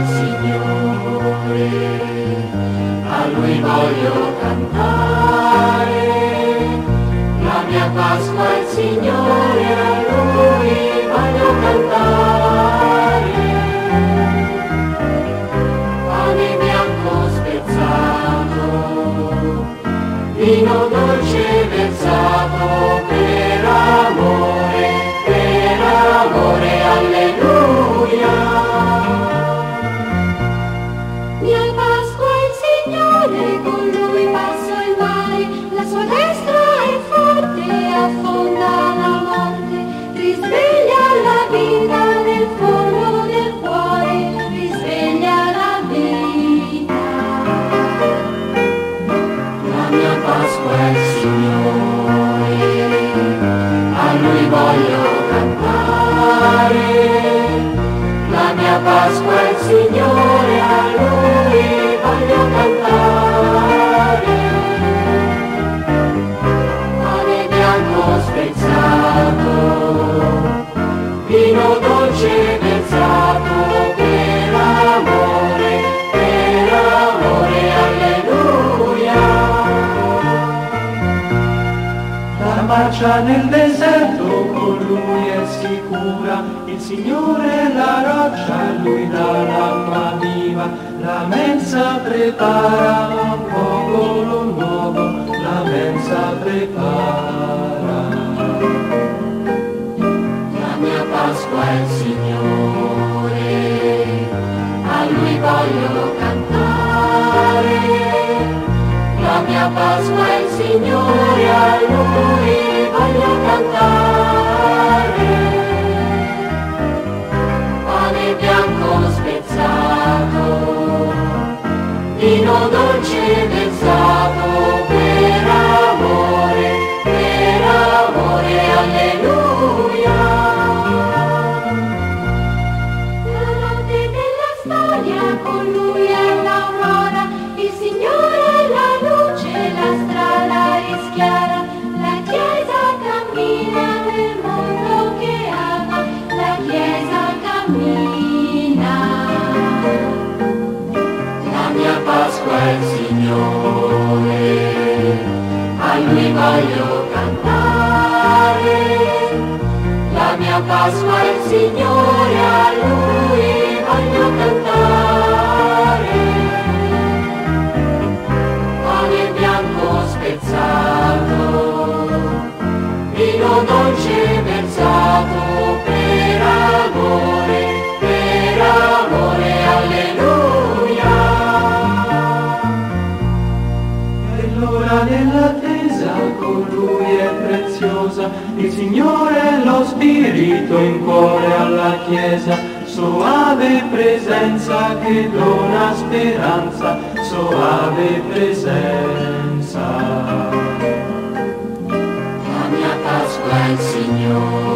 il Signore, a Lui voglio cantare. La mia Pasqua il Signore, a Lui voglio cantare. Pane bianco vino d'oro, Señor. marcia nel deserto, con lui è sicura, il Signore la roccia, lui dà l'acqua viva, la mensa prepara. fortune is del Signore, a Lui voglio cantare. La mia Pasqua è il Signore, a Lui voglio cantare. Signore lo spirito in cuore alla Chiesa, soave presenza che dona speranza, soave presenza. La mia Pasqua è il Signore.